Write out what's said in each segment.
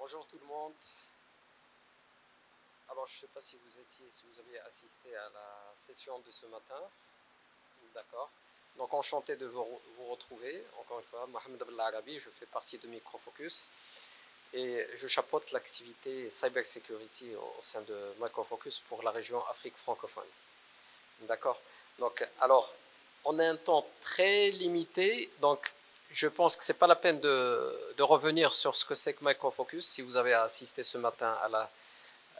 Bonjour tout le monde. Alors, je ne sais pas si vous étiez, si vous avez assisté à la session de ce matin. D'accord. Donc, enchanté de vous, retrouver. Encore une fois, Mohamed Abdel je fais partie de Microfocus et je chapeaute l'activité Cyber Security au sein de Microfocus pour la région Afrique francophone. D'accord. Donc, alors, on a un temps très limité, donc je pense que ce n'est pas la peine de, revenir sur ce que c'est que Microfocus. Si vous avez assisté ce matin à la,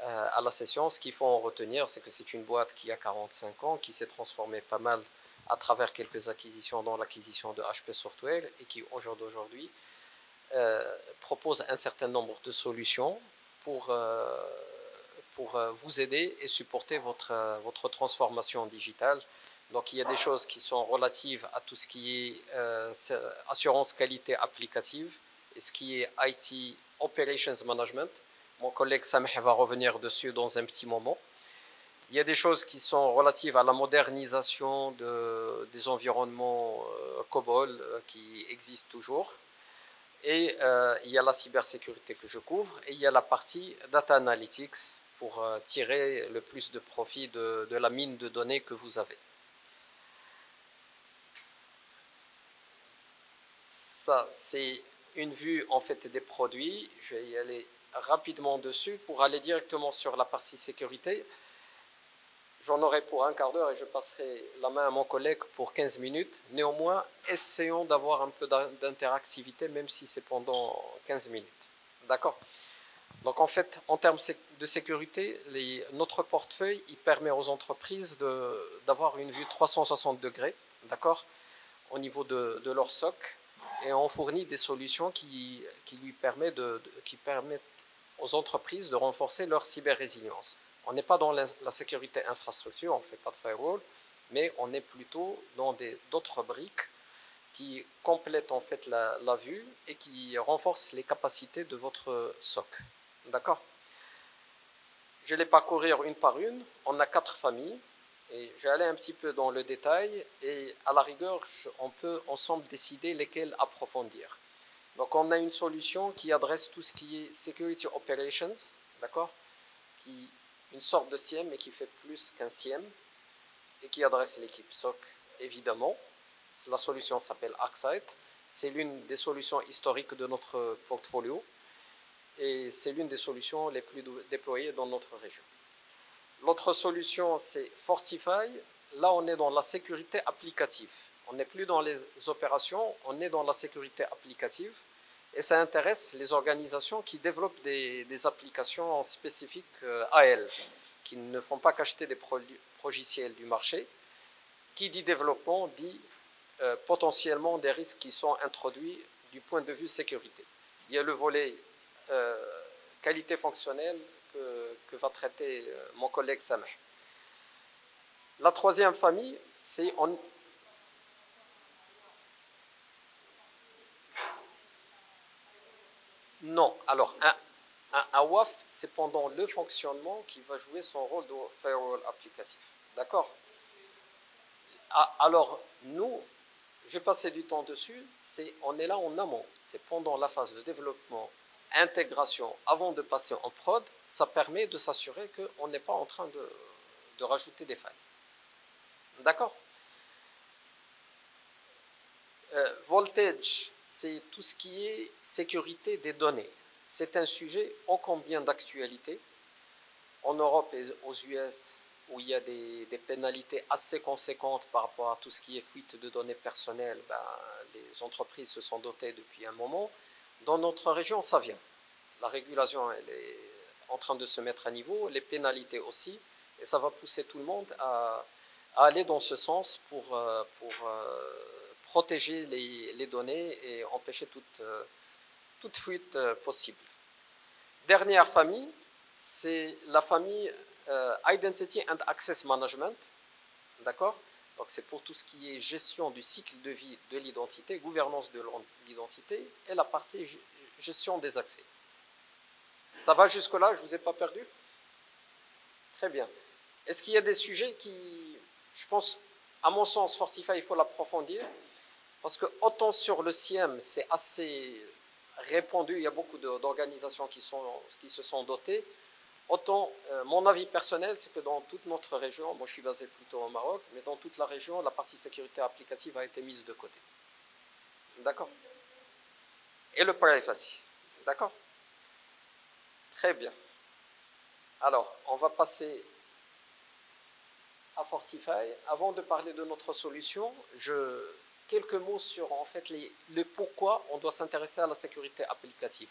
euh, session, ce qu'il faut en retenir, c'est que c'est une boîte qui a 45 ans, qui s'est transformée pas mal à travers quelques acquisitions, dont l'acquisition de HP Software, et qui aujourd'hui euh, propose un certain nombre de solutions pour, euh, pour vous aider et supporter votre, votre transformation digitale donc il y a des choses qui sont relatives à tout ce qui est euh, assurance qualité applicative et ce qui est IT Operations Management. Mon collègue Sameh va revenir dessus dans un petit moment. Il y a des choses qui sont relatives à la modernisation de, des environnements euh, COBOL euh, qui existent toujours. Et il y a la cybersécurité que je couvre et il y a la partie data analytics pour tirer le plus de profit de la mine de données que vous avez. Ça, c'est une vue en fait des produits. Je vais y aller rapidement dessus pour aller directement sur la partie sécurité. J'en aurai pour un quart d'heure et je passerai la main à mon collègue pour 15 minutes. Néanmoins, essayons d'avoir un peu d'interactivité, même si c'est pendant 15 minutes. D'accord? Donc en fait, en termes de sécurité, notre portefeuille, il permet aux entreprises d'avoir une vue 360 degrés, d'accord? Au niveau de, de leur SOC, et on fournit des solutions qui, qui lui permettent, de, qui permettent aux entreprises de renforcer leur cyber-résilience. On n'est pas dans la, sécurité infrastructure, on ne fait pas de firewall, mais on est plutôt dans d'autres briques qui complètent en fait la, la, vue et qui renforcent les capacités de votre SOC. D'accord? Je vais les parcourir une par une. On a quatre familles. Je vais aller un petit peu dans le détail et à la rigueur, on peut ensemble décider lesquels approfondir. Donc on a une solution qui adresse tout ce qui est Security Operations, d'accord qui Une sorte de SIEM mais qui fait plus qu'un SIEM et qui adresse l'équipe SOC évidemment. La solution s'appelle ArcSight. C'est l'une des solutions historiques de notre portfolio et c'est l'une des solutions les plus déployées dans notre région. L'autre solution, c'est Fortify. Là, on est dans la sécurité applicative. On n'est plus dans les opérations, on est dans la sécurité applicative. Et ça intéresse les organisations qui développent des, applications spécifiques euh, à elles, qui ne font pas qu'acheter des logiciels du marché. Qui dit développement dit euh, potentiellement des risques qui sont introduits du point de vue sécurité. Il y a le volet euh, qualité fonctionnelle, va traiter euh, mon collègue Sameh. La troisième famille, c'est on... Non, alors un, un, un WAF, c'est pendant le fonctionnement qui va jouer son rôle de firewall applicatif. D'accord? Ah, Alors, nous, j'ai passé du temps dessus, c'est on est là en amont, c'est pendant la phase de développement intégration avant de passer en prod, ça permet de s'assurer qu'on n'est pas en train de, de, rajouter des failles. D'accord? Euh, Voltage, c'est tout ce qui est sécurité des données. C'est un sujet ô combien d'actualité. En Europe et aux US, où il y a des, des, pénalités assez conséquentes par rapport à tout ce qui est fuite de données personnelles, ben, les entreprises se sont dotées depuis un moment. Dans notre région, ça vient. La régulation, est en train de se mettre à niveau, les pénalités aussi, et ça va pousser tout le monde à, aller dans ce sens pour, euh, euh, protéger les, données et empêcher toute, euh, fuite possible. Dernière famille, c'est la famille Identity and Access Management. D'accord? Donc c'est pour tout ce qui est gestion du cycle de vie de l'identité, gouvernance de l'identité et la partie gestion des accès. Ça va jusque-là Je ne vous ai pas perdu? Très bien. Est-ce qu'il y a des sujets qui, je pense, à mon sens, Fortify, il faut l'approfondir? Parce que autant sur le CIEM, c'est assez répandu, il y a beaucoup d'organisations qui, qui se sont dotées. Autant, euh, mon avis personnel, c'est que dans toute notre région, moi je suis basé plutôt au Maroc, mais dans toute la région, la partie sécurité applicative a été mise de côté. D'accord? Et le privacy. D'accord? Très bien. Alors, on va passer à Fortify. Avant de parler de notre solution, je, quelques mots sur en fait les, le pourquoi on doit s'intéresser à la sécurité applicative.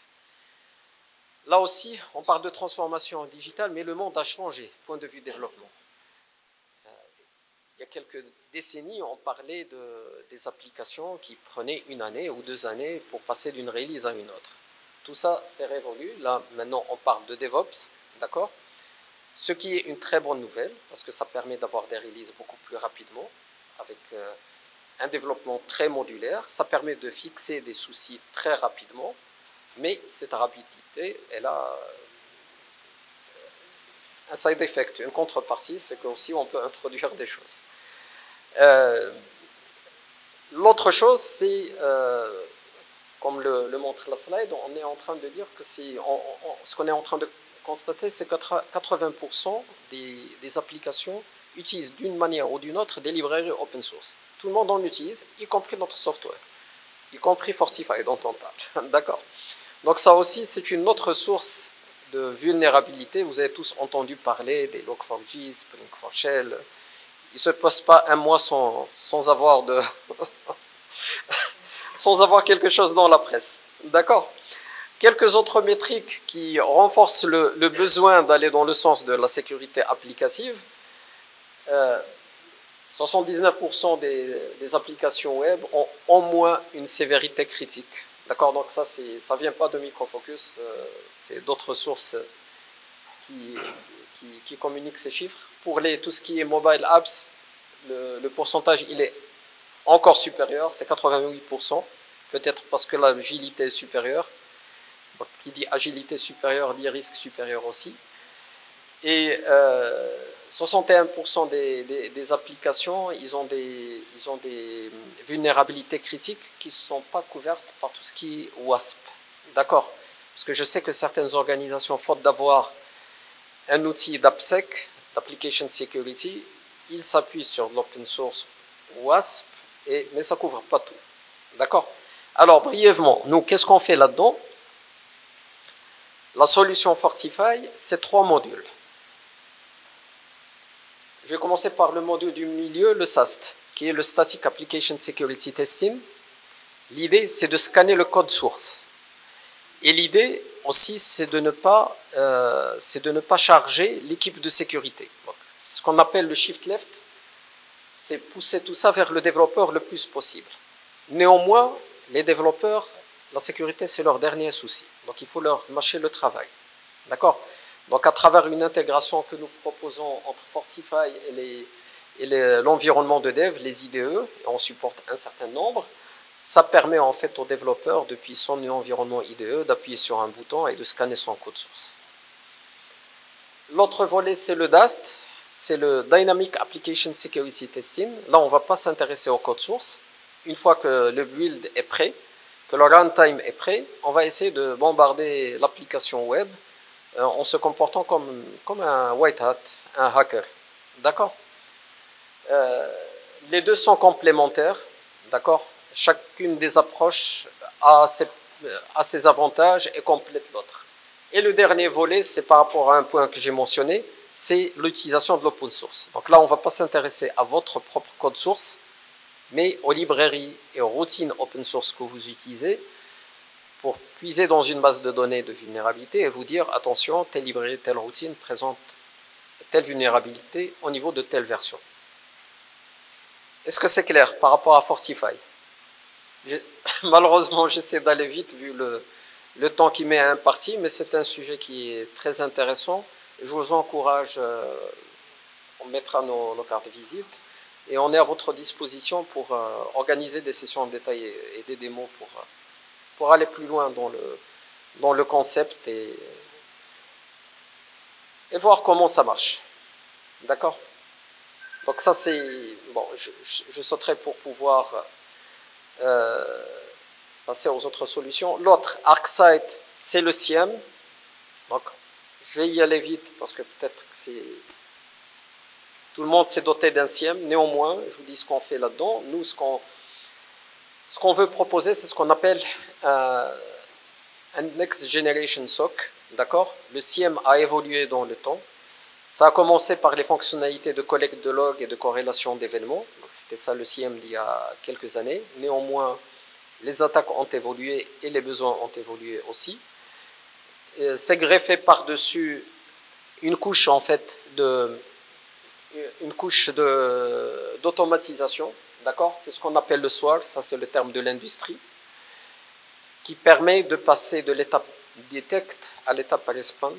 Là aussi, on parle de transformation digitale, mais le monde a changé, point de vue développement. Euh, il y a quelques décennies, on parlait de, des applications qui prenaient une année ou deux années pour passer d'une release à une autre. Tout ça, c'est révolu. Là, maintenant, on parle de DevOps, d'accord? Ce qui est une très bonne nouvelle, parce que ça permet d'avoir des releases beaucoup plus rapidement, avec euh, un développement très modulaire. Ça permet de fixer des soucis très rapidement, mais cette rapidité elle a euh, un side effect, une contrepartie, c'est qu'aussi on peut introduire des choses. Euh, l'autre chose, c'est, comme le, montre la slide, on est en train de dire que si ce qu'on est en train de constater, c'est que 80% des, applications utilisent d'une manière ou d'une autre des librairies open source. Tout le monde en utilise, y compris notre software, y compris Fortify dont on parle. D'accord? Donc ça aussi, c'est une autre source de vulnérabilité. Vous avez tous entendu parler des Log4j, Spring4Shell. Il ne se passe pas un mois sans, sans avoir de sans avoir quelque chose dans la presse. D'accord? Quelques autres métriques qui renforcent le, le besoin d'aller dans le sens de la sécurité applicative. Euh, 79% des, des, applications web ont au moins une sévérité critique. D'accord? Donc ça, ça vient pas de Microfocus, euh, c'est d'autres sources qui, communiquent ces chiffres. Pour les, tout ce qui est mobile apps, le, pourcentage, il est encore supérieur, c'est 88%, peut-être parce que l'agilité est supérieure. qui dit agilité supérieure dit risque supérieur aussi. Et euh, 61% des, applications, ils ont des, ils ont des vulnérabilités critiques qui ne sont pas couvertes par tout ce qui est WASP. D'accord? Parce que je sais que certaines organisations, faute d'avoir un outil d'AppSec, d'Application Security, ils s'appuient sur l'open source WASP, et, mais ça couvre pas tout. D'accord? Alors, brièvement, nous, qu'est-ce qu'on fait là-dedans? La solution Fortify, c'est trois modules. Je vais commencer par le module du milieu, le SAST, qui est le Static Application Security Testing. L'idée, c'est de scanner le code source. Et l'idée aussi, c'est de, ne pas, euh, de ne pas charger l'équipe de sécurité. ce qu'on appelle le shift left, c'est pousser tout ça vers le développeur le plus possible. Néanmoins, les développeurs, la sécurité, c'est leur dernier souci. Donc il faut leur mâcher le travail. D'accord? Donc à travers une intégration que nous proposons entre Fortify et l'environnement de dev, les IDE, on supporte un certain nombre, ça permet en fait au développeur, depuis son environnement IDE, d'appuyer sur un bouton et de scanner son code source. L'autre volet, c'est le DAST, c'est le Dynamic Application Security Testing. Là, on ne va pas s'intéresser au code source. Une fois que le build est prêt, que le runtime est prêt, on va essayer de bombarder l'application web euh, en se comportant comme, comme un white hat, un hacker. D'accord? Euh, Les deux sont complémentaires. D'accord? Chacune des approches a ses, a ses avantages et complète l'autre. Et le dernier volet, c'est par rapport à un point que j'ai mentionné, c'est l'utilisation de l'open source. Donc là, on ne va pas s'intéresser à votre propre code source, mais aux librairies et aux routines open source que vous utilisez pour puiser dans une base de données de vulnérabilité et vous dire attention, telle librairie, telle routine présente telle vulnérabilité au niveau de telle version. Est-ce que c'est clair par rapport à Fortify? Malheureusement, j'essaie d'aller vite vu le, temps qui met à imparti, mais c'est un sujet qui est très intéressant. Je vous encourage, euh, on mettra nos, cartes de visite et on est à votre disposition pour euh, organiser des sessions en détail et, des démos pour. Euh, pour aller plus loin dans le, dans le concept et, et voir comment ça marche. D'accord? Donc ça c'est... Bon, je, sauterai pour pouvoir euh, passer aux autres solutions. L'autre, ArcSight, c'est le SIEM. Donc, je vais y aller vite parce que peut-être que c'est. Tout le monde s'est doté d'un SIEM. Néanmoins, je vous dis ce qu'on fait là-dedans. Nous, ce qu'on veut proposer, c'est ce qu'on appelle euh, un Next Generation SOC. D'accord? Le SIEM a évolué dans le temps. Ça a commencé par les fonctionnalités de collecte de logs et de corrélation d'événements. C'était ça le SIEM d'il y a quelques années. Néanmoins, les attaques ont évolué et les besoins ont évolué aussi. C'est greffé par-dessus une couche en fait de une couche d'automatisation, d'accord? C'est ce qu'on appelle le SWAR, ça c'est le terme de l'industrie, qui permet de passer de l'étape detect à l'étape respond,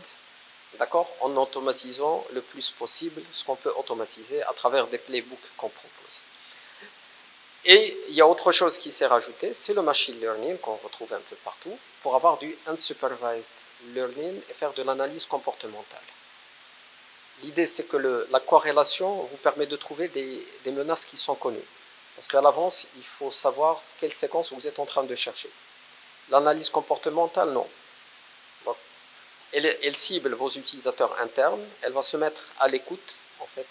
d'accord? En automatisant le plus possible ce qu'on peut automatiser à travers des playbooks qu'on propose. Et il y a autre chose qui s'est rajouté, c'est le machine learning qu'on retrouve un peu partout pour avoir du unsupervised learning et faire de l'analyse comportementale. L'idée, c'est que la corrélation vous permet de trouver des, menaces qui sont connues. Parce qu'à l'avance, il faut savoir quelle séquence vous êtes en train de chercher. L'analyse comportementale, non. elle, cible vos utilisateurs internes, elle va se mettre à l'écoute en fait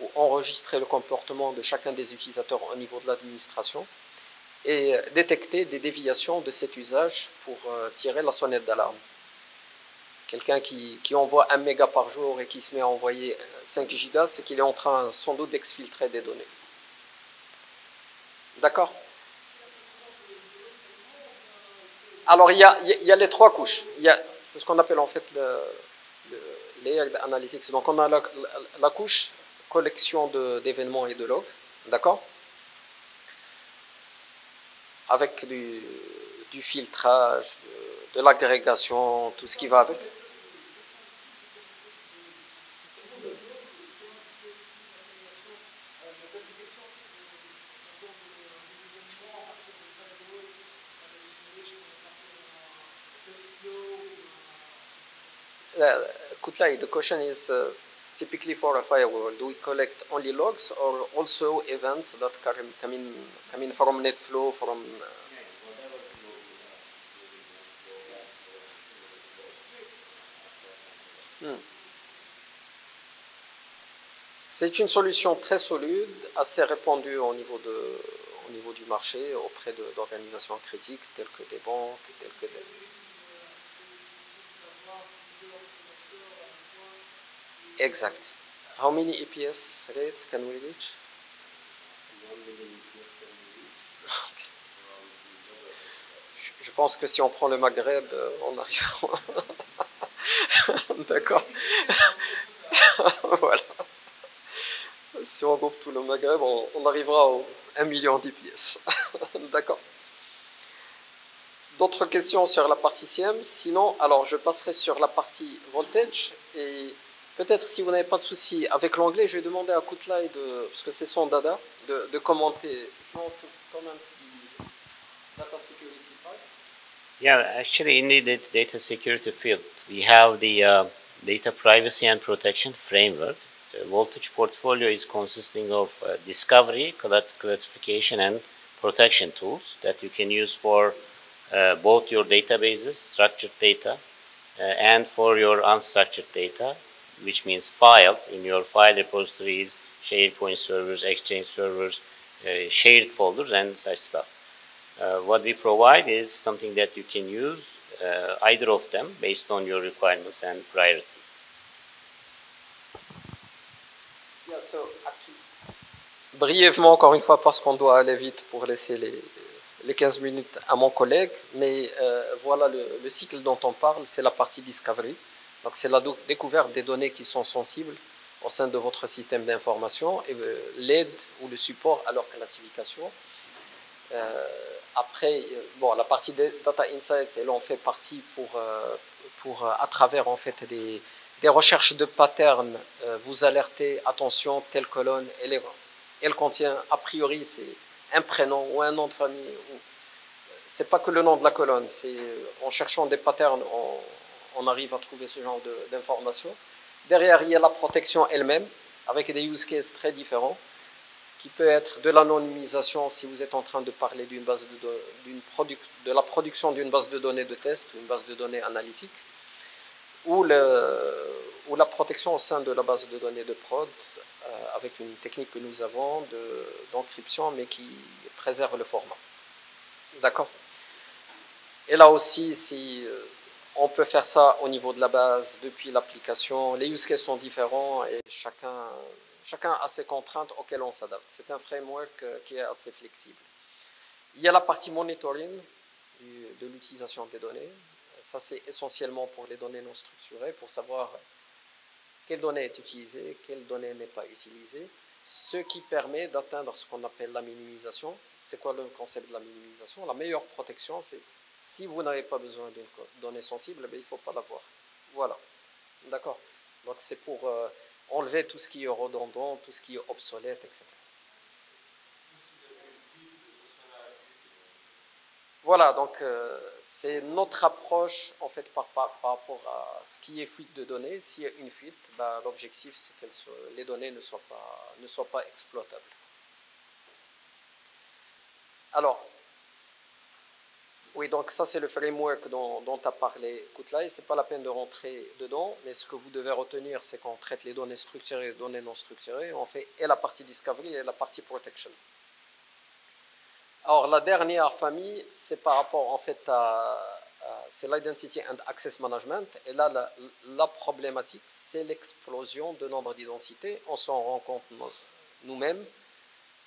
ou enregistrer le comportement de chacun des utilisateurs au niveau de l'administration et détecter des déviations de cet usage pour euh, tirer la sonnette d'alarme. Quelqu'un qui, qui, envoie 1 méga par jour et qui se met à envoyer 5 gigas, c'est qu'il est en train sans doute d'exfiltrer des données. D'accord? Alors, il y, a, y, a, les trois couches. C'est ce qu'on appelle en fait le, le layer analytics. Donc, on a la, la couche collection d'événements et de logs, d'accord? Avec du, du filtrage, de, l'agrégation, tout ce qui va avec. Uh, the question is uh, typically for a firewall, do we collect only logs or also events that come in, come in from NetFlow, from... Uh, hmm. C'est une solution très solide, assez répandue au niveau, de, au niveau du marché, auprès d'organisations critiques telles que des banques, telles que des... Exact. How many EPS rates can we reach? Je pense que si on prend le Maghreb, euh, on arrivera. D'accord. voilà. Si on groupe tout le Maghreb, on, arrivera au 1 million d'EPS. D'accord. D'autres questions sur la partie SIEM Sinon, alors je passerai sur la partie voltage et Peut-être si vous n'avez pas de souci avec l'anglais, je vais demander à Kutlai, de, parce que c'est son dada, de, de commenter. data security part? Yeah, actually in the data security field, we have the uh, data privacy and protection framework. The voltage portfolio is consisting of uh, discovery, classification, and protection tools that you can use for uh, both your databases, structured data, uh, and for your unstructured data which means files in your file repositories, SharePoint servers, Exchange servers, uh, shared folders, and such stuff. Uh, what we provide is something that you can use uh, either of them based on your requirements and priorities. Yeah, so actually, brièvement, encore une fois, parce qu'on doit aller vite pour laisser les, les 15 minutes à mon collègue, mais euh, voilà le, le, cycle dont on parle, c'est la partie discovery. Donc c'est la découverte des données qui sont sensibles au sein de votre système d'information et euh, l'aide ou le support à leur classification. Euh, après, euh, bon, la partie des data insights, elle en fait partie pour, pour à travers en fait des, des recherches de patterns, vous alerter, attention, telle colonne, elle, elle contient a priori c'est un prénom ou un nom de famille. C'est pas que le nom de la colonne, c'est en cherchant des patterns, on arrive à trouver ce genre d'informations. Derrière, il y a la protection elle-même, avec des use cases très différents. qui peut être de l'anonymisation si vous êtes en train de parler d'une base de, de la production d'une base de données de test, une base de données analytique, ou, le, ou la protection au sein de la base de données de prod euh, avec une technique que nous avons d'encryption mais qui préserve le format. D'accord? Et là aussi, si euh, on peut faire ça au niveau de la base, depuis l'application, les use cases sont différents et chacun Chacun a ses contraintes auxquelles on s'adapte. C'est un framework euh, qui est assez flexible. Il y a la partie monitoring de l'utilisation des données. Ça, c'est essentiellement pour les données non structurées, pour savoir quelle donnée est utilisée, quelle donnée n'est pas utilisée, ce qui permet d'atteindre ce qu'on appelle la minimisation. C'est quoi le concept de la minimisation? La meilleure protection, c'est si vous n'avez pas besoin d'une donnée sensible, eh il ne faut pas l'avoir. Voilà. D'accord? Donc c'est pour euh, enlever tout ce qui est redondant, tout ce qui est obsolète, etc. Voilà, donc euh, c'est notre approche en fait par, rapport à ce qui est fuite de données. S'il y a une fuite, bah, l'objectif c'est que les données ne soient pas, ne exploitables. Alors, oui, donc ça c'est le framework dont, dont a parlé Kutlai. Ce n'est pas la peine de rentrer dedans, mais ce que vous devez retenir, c'est qu'on traite les données structurées et données non structurées. On fait et la partie discovery et la partie protection. Alors la dernière famille, c'est par rapport en fait à, c'est l'identity and access management. Et là, la, problématique, c'est l'explosion de nombre d'identités. On s'en rend compte nous-mêmes.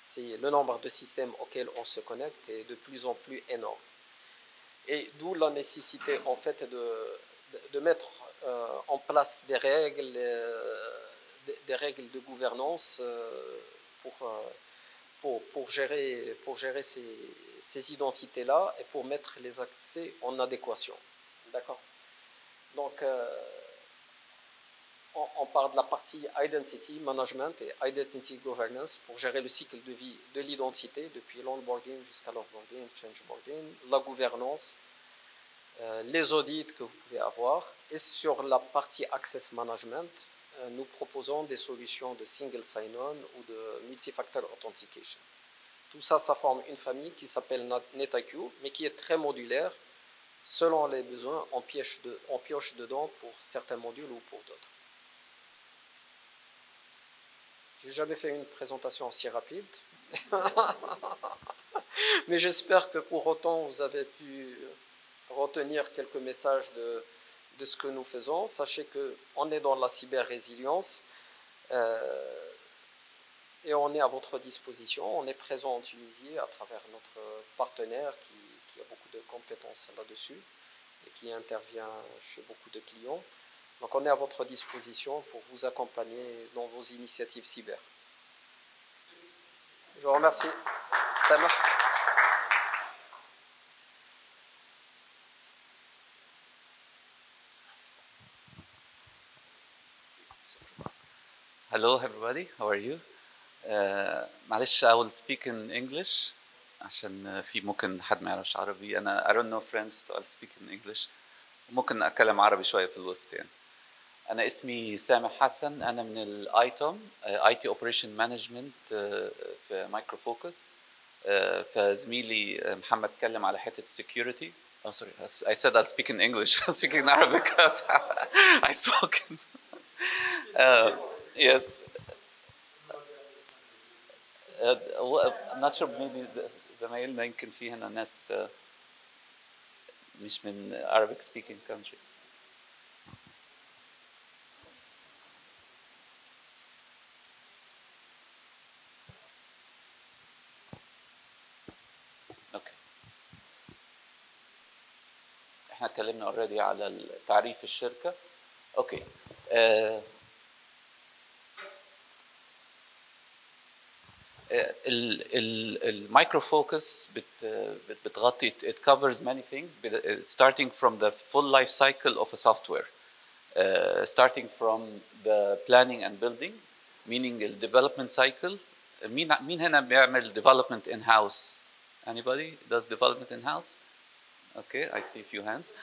C'est le nombre de systèmes auxquels on se connecte est de plus en plus énorme. Et d'où la nécessité en fait de, de mettre euh, en place des règles, euh, des, règles de gouvernance euh, pour, pour, gérer, pour gérer ces, identités-là et pour mettre les accès en adéquation. D'accord? Donc, on, on, parle de la partie identity management et identity governance pour gérer le cycle de vie de l'identité depuis l'onboarding jusqu'à l'offboarding, changeboarding, la gouvernance, euh, les audits que vous pouvez avoir. Et sur la partie access management, euh, nous proposons des solutions de single sign-on ou de multifactor authentication. Tout ça, ça forme une famille qui s'appelle NetIQ, mais qui est très modulaire. Selon les besoins, on pioche, pioche dedans pour certains modules ou pour d'autres. J'ai jamais fait une présentation aussi rapide. Mais j'espère que pour autant vous avez pu retenir quelques messages de, de ce que nous faisons. Sachez qu'on est dans la cyber-résilience euh, et on est à votre disposition. On est présent en Tunisie à travers notre partenaire qui, a beaucoup de compétences là-dessus et qui intervient chez beaucoup de clients. Donc on est à votre disposition pour vous accompagner dans vos initiatives cyber. Je vous remercie. Ça. Hello everybody, how are you? Uh, معلش I will speak in English عشان في ممكن حد ما يعرفش عربي أنا I don't know French so I'll speak in English ممكن أتكلم عربي شوية في الوسط يعني أنا اسمي سامح حسن أنا من الايتوم اي تي اوبريشن مانجمنت في مايكرو فوكس فزميلي محمد اتكلم على حتة security Oh sorry, I said I'll speak in English. I'll speak in Arabic. I spoke. In, uh, yes. Uh, I'm not sure maybe زمايلنا يمكن في هنا ناس uh, مش من Arabic speaking countries. إحنا اتكلمنا اوريدي على تعريف الشركة أوكي uh, المايكرو فوكس بتغطي it covers many things starting from the full life cycle of a software uh, starting from the planning and building meaning the development cycle مين مين هنا بيعمل development in house anybody does development in house okay I see a few hands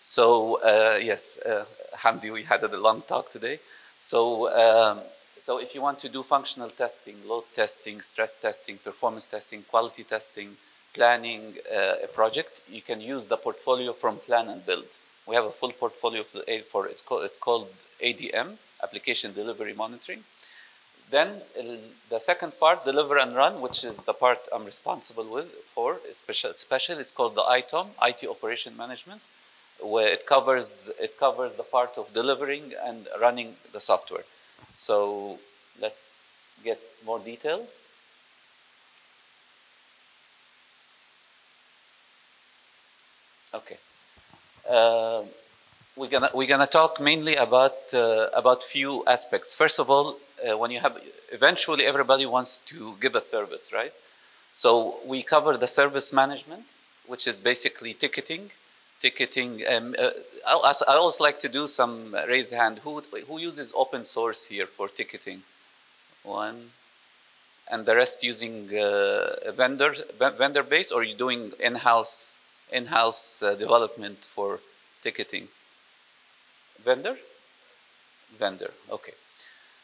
so uh, yes uh, Hamdi we had a long talk today so um, so if you want to do functional testing, load testing, stress testing, performance testing, quality testing, planning uh, a project, you can use the portfolio from Plan and Build. We have a full portfolio for, for it's called it's called ADM, Application Delivery Monitoring. Then uh, the second part, deliver and run, which is the part I'm responsible with for, special, special it's called the ITOM, IT Operation Management, where it covers it covers the part of delivering and running the software. So let's get more details. Okay. Uh, we're gonna we're gonna talk mainly about uh, about few aspects. First of all, uh, when you have eventually everybody wants to give a service, right? So we cover the service management, which is basically ticketing, ticketing. Um, uh, I, always like to do some raise hand. Who who uses open source here for ticketing? One, and the rest using uh, vendor vendor base, or you doing in-house in-house uh, development for ticketing? Vendor? Vendor, okay.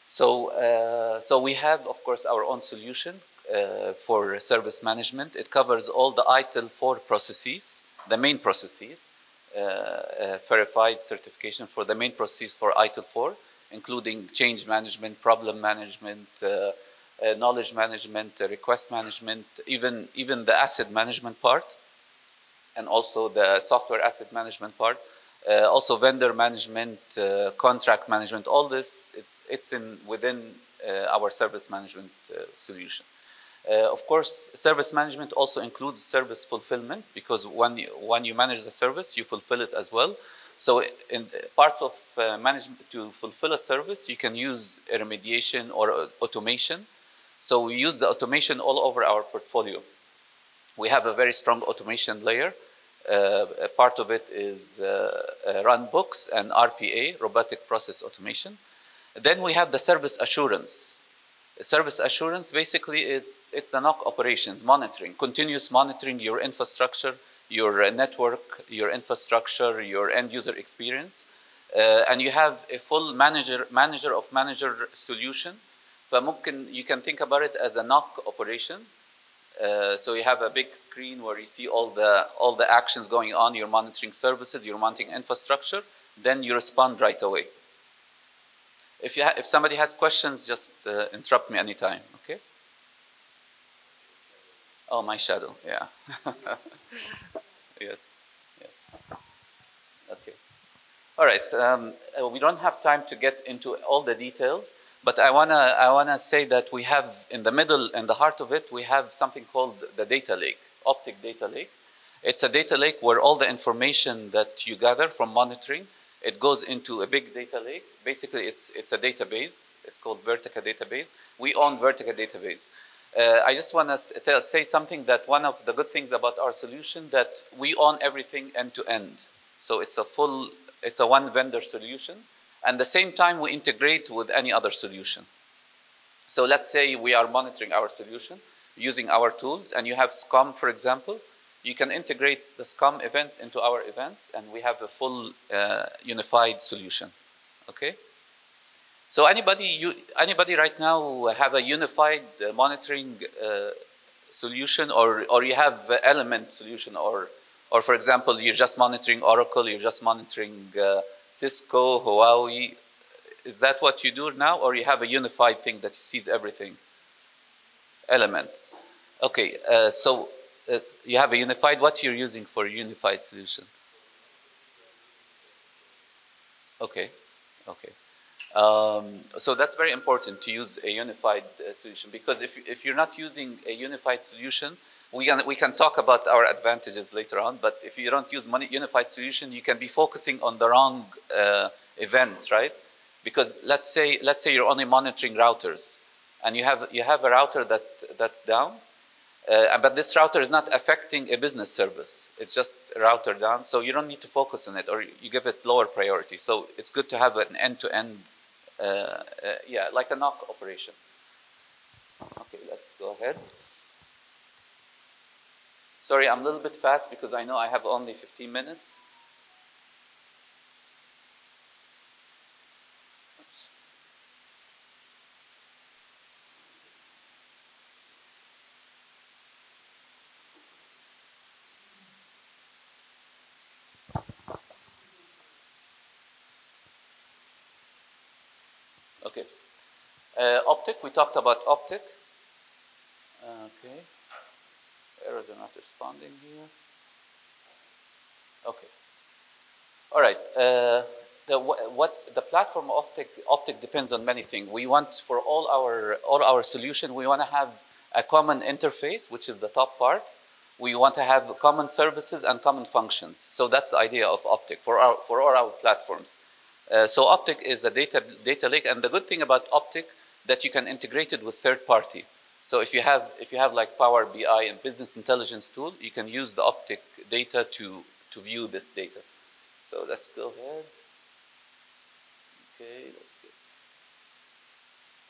So, uh, so we have, of course, our own solution uh, for service management. It covers all the ITIL 4 processes, the main processes, verified certification for the main processes for ITIL 4, including change management, problem management, uh, knowledge management, request management, even, even the asset management part, and also the software asset management part. Uh, also vendor management, uh, contract management, all this, it's, it's in within uh, our service management solution. Of course, service management also includes service fulfillment because when you, when you manage the service, you fulfill it as well. So in parts of uh, management to fulfill a service, you can use remediation or automation. So we use the automation all over our portfolio. We have a very strong automation layer uh, part of it is uh, uh, runbooks and RPA, robotic process automation. Then we have the service assurance. Service assurance basically it's, it's the NOC operations, monitoring, continuous monitoring your infrastructure, your uh, network, your infrastructure, your end user experience. Uh, and you have a full manager, manager of manager solution. you can think about it as a NOC operation. Uh, so you have a big screen where you see all the all the actions going on. You're monitoring services, you're monitoring infrastructure. Then you respond right away. If you if somebody has questions, just uh, interrupt me anytime. Okay. Oh, my shadow. Yeah. yes. Yes. Okay. All right. Um, uh, we don't have time to get into all the details. But I wanna I wanna say that we have in the middle in the heart of it we have something called the data lake, optic data lake. It's a data lake where all the information that you gather from monitoring it goes into a big data lake. Basically, it's it's a database. It's called Vertica database. We own Vertica database. Uh, I just want to say something that one of the good things about our solution that we own everything end to end. So it's a full, it's a one vendor solution and at the same time we integrate with any other solution. So let's say we are monitoring our solution using our tools and you have SCOM, for example, you can integrate the SCOM events into our events and we have a full uh, unified solution, okay? So anybody, you, anybody right now have a unified uh, monitoring uh, solution or, or you have element solution or, or for example, you're just monitoring Oracle, you're just monitoring uh, Cisco, Huawei. Is that what you do now, or you have a unified thing that sees everything? Element. Okay, uh, so you have a unified. What you're using for a unified solution? Okay, okay. Um, so that's very important to use a unified uh, solution because if, if you're not using a unified solution, we can, we can talk about our advantages later on, but if you don't use money unified solution, you can be focusing on the wrong uh, event, right? Because let's say, let's say you're only monitoring routers and you have, you have a router that, that's down, uh, but this router is not affecting a business service. It's just a router down, so you don't need to focus on it or you give it lower priority. So it's good to have an end-to-end, -end, uh, uh, yeah, like a NOC operation. Okay, let's go ahead. Sorry, I'm a little bit fast because I know I have only 15 minutes. Okay. Uh, optic, we talked about optic. Okay. Errors are not responding here. Okay. All right. Uh, the, what the platform optic optic depends on many things. We want for all our all our solution, we want to have a common interface, which is the top part. We want to have common services and common functions. So that's the idea of optic for our for all our platforms. Uh, so optic is a data data lake, and the good thing about optic that you can integrate it with third party. So if you have if you have like Power BI and business intelligence tool, you can use the optic data to to view this data. So let's go ahead. Okay, let's get,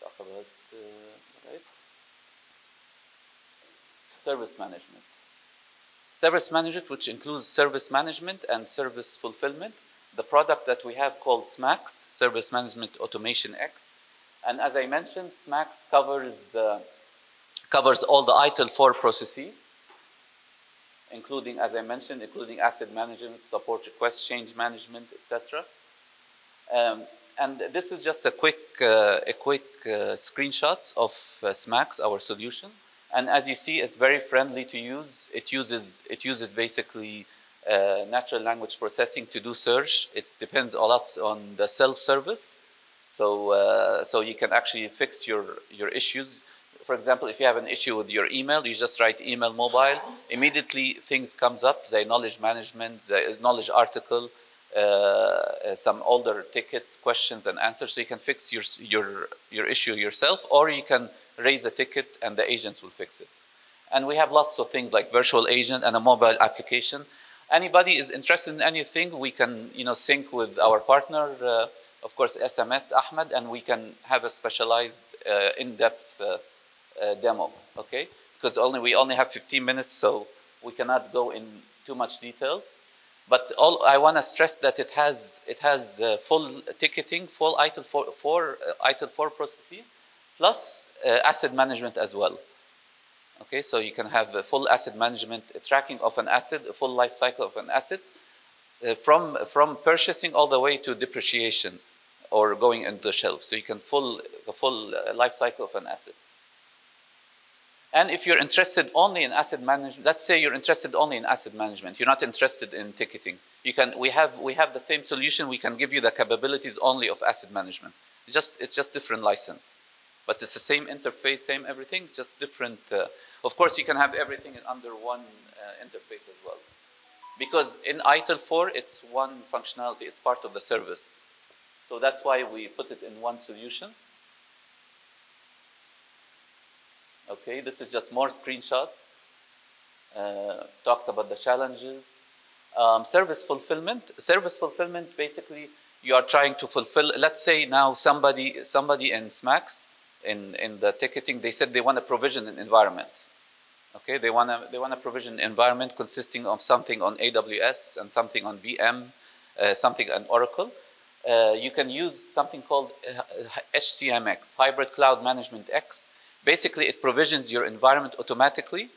talk about uh, right. service management. Service management, which includes service management and service fulfillment. The product that we have called SMAX, Service Management Automation X. And as I mentioned, SMAX covers, uh, covers all the ITIL 4 processes, including, as I mentioned, including asset management, support request, change management, etc. Um, and this is just a quick, uh, a quick uh, screenshot of uh, SMAX, our solution. And as you see, it's very friendly to use. It uses, it uses basically uh, natural language processing to do search. It depends a lot on the self-service. So, uh, so you can actually fix your, your issues. For example, if you have an issue with your email, you just write email mobile. Immediately things comes up, the knowledge management, the knowledge article, uh, some older tickets, questions and answers. So you can fix your, your, your issue yourself or you can raise a ticket and the agents will fix it. And we have lots of things like virtual agent and a mobile application. Anybody is interested in anything, we can you know, sync with our partner, uh, of course, SMS, Ahmed, and we can have a specialized uh, in-depth uh, uh, demo, okay? Because only we only have 15 minutes, so we cannot go in too much details. But all, I want to stress that it has it has uh, full ticketing, full ITIL four, four uh, ITIL four processes, plus uh, asset management as well. Okay, so you can have a full asset management, tracking of an asset, a full life cycle of an asset, from from purchasing all the way to depreciation, or going into the shelf. So you can full the full uh, life cycle of an asset. And if you're interested only in asset management, let's say you're interested only in asset management, you're not interested in ticketing. You can, we, have, we have the same solution, we can give you the capabilities only of asset management. It's just, it's just different license. But it's the same interface, same everything, just different. Uh, of course, you can have everything under one uh, interface as well. Because in ITIL 4, it's one functionality, it's part of the service. So that's why we put it in one solution. Okay, this is just more screenshots. Uh, talks about the challenges. Um, service fulfillment. Service fulfillment, basically, you are trying to fulfill. Let's say now somebody somebody in SMAX in in the ticketing, they said they want to provision an environment. Okay, they want to they want to provision environment consisting of something on AWS and something on VM, uh, something on Oracle Uh, you can use something called HCMX, Hybrid Cloud Management X basically it provisions your environment automatically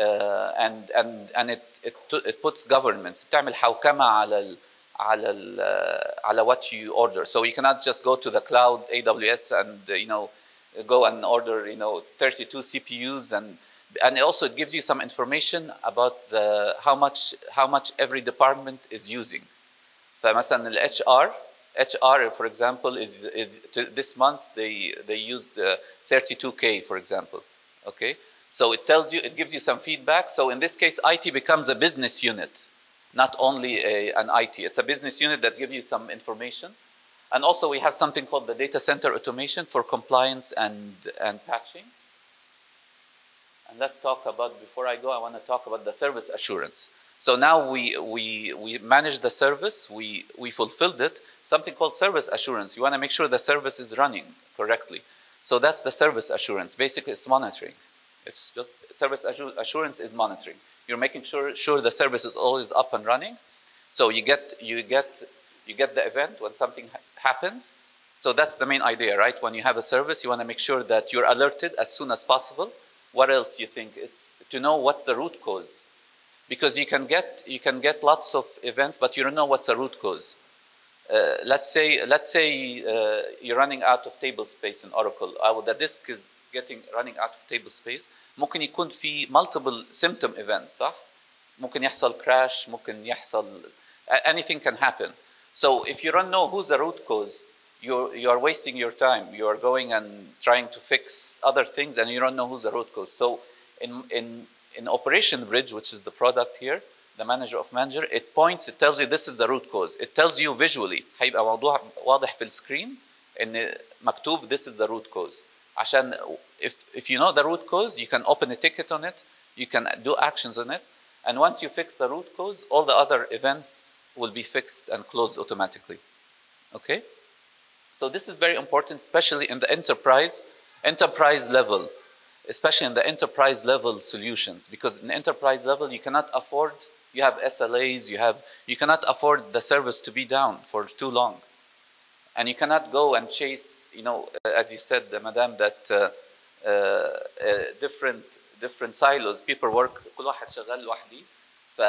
uh, and and and it it, it puts governments بتعمل حوكمة على ال على ال على what you order so you cannot just go to the cloud AWS and you know go and order you know 32 CPUs and and it also it gives you some information about the how much how much every department is using فمثلا ال HR HR for example is is this month they they used uh, 32K, for example. Okay? So it tells you, it gives you some feedback. So in this case, IT becomes a business unit, not only a, an IT. It's a business unit that gives you some information. And also we have something called the data center automation for compliance and, and patching. And let's talk about, before I go, I want to talk about the service assurance. So now we, we, we manage the service, we, we fulfilled it, something called service assurance. You want to make sure the service is running correctly. So that's the service assurance. Basically, it's monitoring. It's just service assurance is monitoring. You're making sure, sure the service is always up and running. So you get, you get, you get the event when something ha happens. So that's the main idea, right? When you have a service, you want to make sure that you're alerted as soon as possible. What else you think? It's to know what's the root cause. Because you can get, you can get lots of events, but you don't know what's the root cause. uh, let's say, let's say uh, you're running out of table space in Oracle, or the disk is getting running out of table space. ممكن يكون في multiple symptom events, صح؟ ممكن يحصل crash, ممكن يحصل anything can happen. So if you don't know who's the root cause, you're, you are wasting your time. You are going and trying to fix other things and you don't know who's the root cause. So in, in, in Operation Bridge, which is the product here, the manager of manager, it points, it tells you this is the root cause. It tells you visually هيبقى موضوع واضح في السكرين ان مكتوب this is the root cause. عشان if, if you know the root cause, you can open a ticket on it, you can do actions on it, and once you fix the root cause, all the other events will be fixed and closed automatically. Okay? So this is very important, especially in the enterprise, enterprise level, especially in the enterprise level solutions, because in enterprise level you cannot afford, you have SLAs, you have, you cannot afford the service to be down for too long. And you cannot go and chase, you know, as you said, uh, Madame, that uh, uh, uh, different different silos, people work, كل واحد شغال لوحدي. ف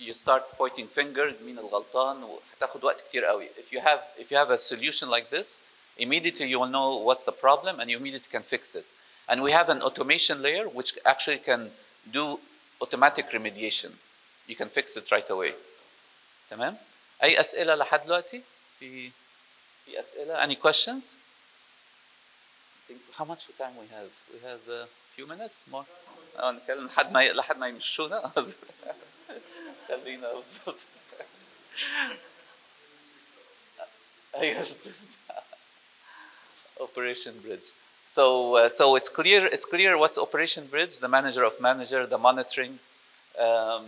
you start pointing fingers مين الغلطان وهتاخد وقت كتير قوي. If you have if you have a solution like this, immediately you will know what's the problem and you immediately can fix it. And we have an automation layer which actually can do automatic remediation. You can fix it right away. تمام؟ أي أسئلة لحد دلوقتي؟ في في أسئلة؟ Any questions? I think how much time we have? We have a few minutes more. اه نتكلم لحد ما لحد ما يمشونا خلينا بالظبط ايوه بالظبط. Operation Bridge. So, uh, so it's clear. It's clear what's Operation Bridge. The manager of manager, the monitoring. Um,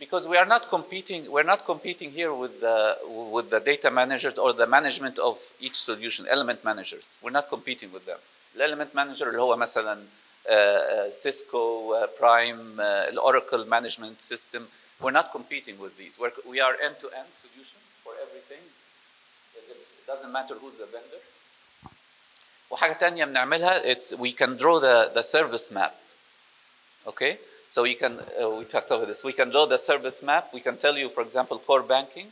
because we are not competing. We're not competing here with the with the data managers or the management of each solution. Element managers. We're not competing with them. Element manager اللي هو مثلا Cisco, uh, Prime, uh, Oracle management system. We're not competing with these. We're, we are end-to-end solution for everything. It doesn't matter who's the vendor. وحاجة تانية بنعملها it's we can draw the, the service map. Okay? So you can, uh, we talked over this. We can draw the service map. We can tell you, for example, core banking.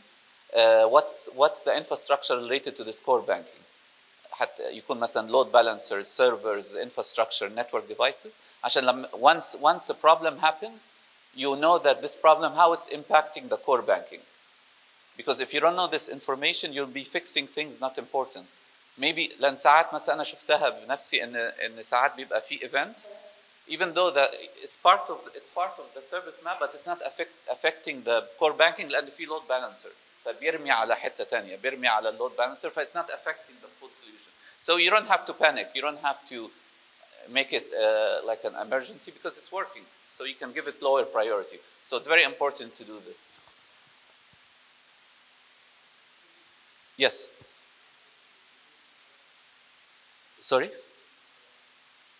Uh, what's, what's the infrastructure related to this core banking? حتى يكون مثلا load balancers, servers, infrastructure, network devices. عشان لما once once a problem happens, you know that this problem how it's impacting the core banking. Because if you don't know this information, you'll be fixing things not important. Maybe لأن ساعات مثلا أنا شفتها بنفسي إن إن ساعات بيبقى في event even though the, it's part of it's part of the service map but it's not affect, affecting the core banking لأن في load balancer فبيرمي على حتة تانية بيرمي على اللود balancer فاit's not affecting the full solution. So you don't have to panic. You don't have to make it uh, like an emergency because it's working. So you can give it lower priority. So it's very important to do this. Yes. Sorry?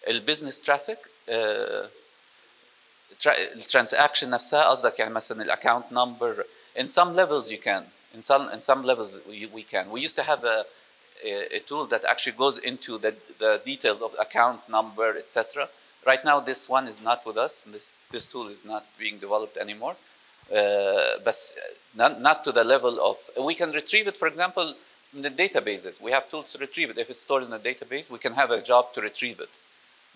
البزنس ترافيك الترانزاكشن نفسها قصدك يعني مثلا الاكونت نمبر in some levels you can in some in some levels we, we can we used to have a a, a tool that actually goes into the, the details of account number, etc. Right now, this one is not with us. This, this tool is not being developed anymore. Uh, but not, not to the level of, we can retrieve it, for example, in the databases. We have tools to retrieve it. If it's stored in a database, we can have a job to retrieve it.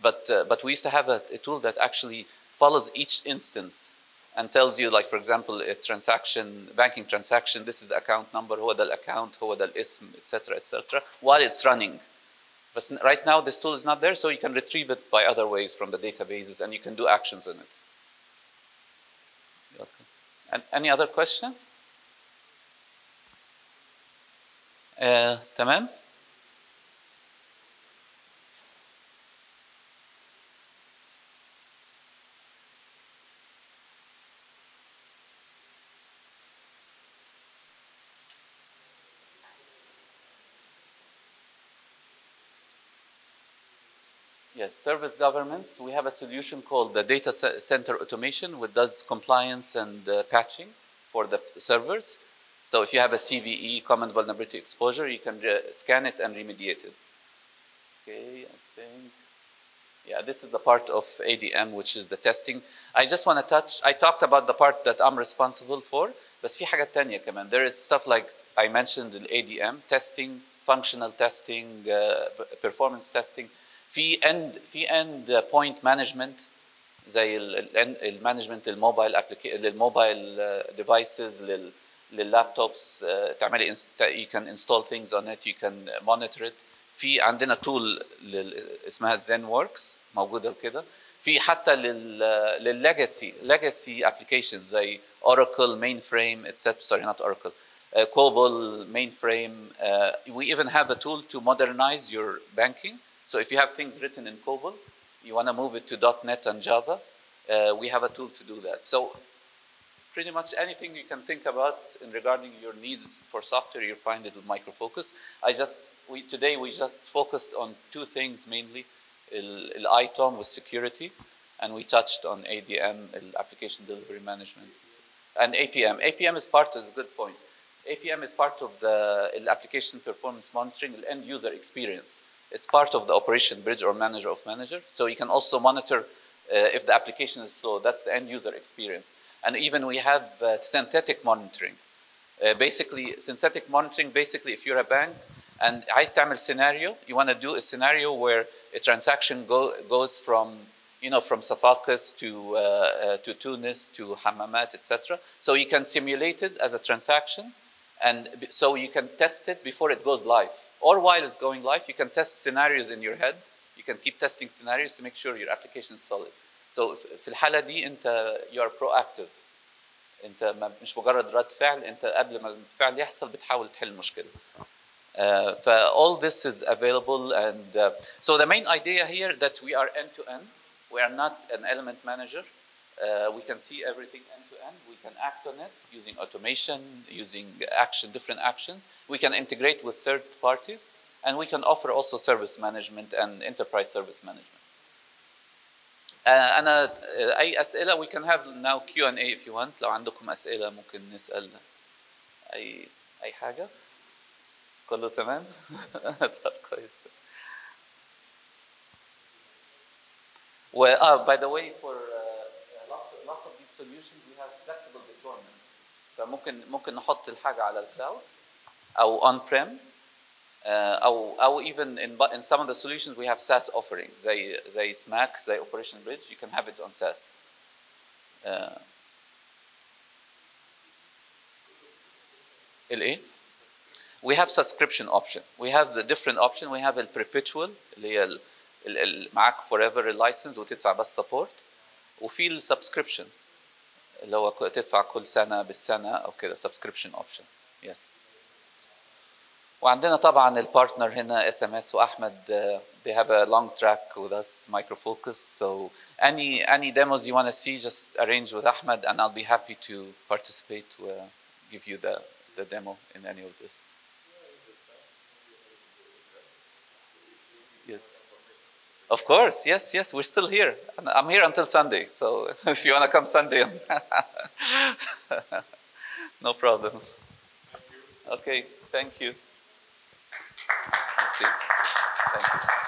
But, uh, but we used to have a, a tool that actually follows each instance and tells you, like, for example, a transaction, banking transaction, this is the account number, هو ده account, هو ده الاسم, etc., etc., while it's running. But right now, this tool is not there, so you can retrieve it by other ways from the databases, and you can do actions in it. Okay. And any other question? Uh, تمام؟ Yes, service governance. We have a solution called the Data Center Automation, which does compliance and uh, patching for the servers. So if you have a CVE, Common Vulnerability Exposure, you can uh, scan it and remediate it. Okay, I think. Yeah, this is the part of ADM, which is the testing. I just want to touch, I talked about the part that I'm responsible for. بس في حاجات تانية كمان there is stuff like I mentioned the ADM testing functional testing uh, performance testing في end في end point management زي المانجمنت للموبايل للموبايل ديفايسز لل لللابتوبس تعملي you can install things on it you can monitor it في عندنا تول اسمها زين وركس موجوده كده في حتى لل للليجاسي ليجاسي ابلكيشنز زي اوراكل مين فريم اتسترا sorry not oracle uh, COBOL mainframe uh, we even have a tool to modernize your banking so if you have things written in COBOL you want to move it to .NET and Java uh, we have a tool to do that. So pretty much anything you can think about in regarding your needs for software you find it with microfocus. I just we, today we just focused on two things mainly ITOM with security and we touched on ADM application delivery management. And APM APM is part of the good point. APM is part of the application performance monitoring end user experience it's part of the operation bridge or manager of manager. So you can also monitor uh, if the application is slow. That's the end user experience. And even we have uh, synthetic monitoring. Uh, basically, synthetic monitoring, basically if you're a bank and I تعمل scenario, you want to do a scenario where a transaction go, goes from you know, from Safakis to, uh, uh, to Tunis to Hammamet, etc. So you can simulate it as a transaction, and so you can test it before it goes live Or while it's going live, you can test scenarios in your head. You can keep testing scenarios to make sure your application is solid. So في الحالة دي أنت you are proactive. أنت مش مجرد رد فعل، أنت قبل ما الفعل يحصل بتحاول تحل المشكلة. Uh, ف all this is available and uh, so the main idea here that we are end to end. We are not an element manager. Uh, we can see everything end to end. We can act on it using automation, using action, different actions. We can integrate with third parties, and we can offer also service management and enterprise service management. أنا أي أسئلة we can have now Q&A if you want لو عندكم أسئلة ممكن نسأل أي أي حاجة كله تمام؟ طب كويس Well, uh, by the way, for Solutions, we have flexible deployment. فممكن ممكن نحط الحاجة على الكلاود أو on prem uh, أو أو even in in some of the solutions we have SaaS offerings زي زي SMAC زي Operation Bridge you can have it on SaaS. Uh, الإيه؟ We have subscription option. We have the different option. We have the perpetual اللي هي معاك forever license وتدفع بس support وفي السبسكريبشن اللي هو تدفع كل سنة بالسنة أو كده subscription option. Yes. وعندنا طبعا البارتنر هنا اس ام اس واحمد uh, they have a long track with us microfocus so any any demos you want to see just arrange with Ahmed and I'll be happy to participate uh, give you the the demo in any of this yes of course yes yes we're still here I'm here until Sunday so if you want to come Sunday no problem okay thank you. Thank you.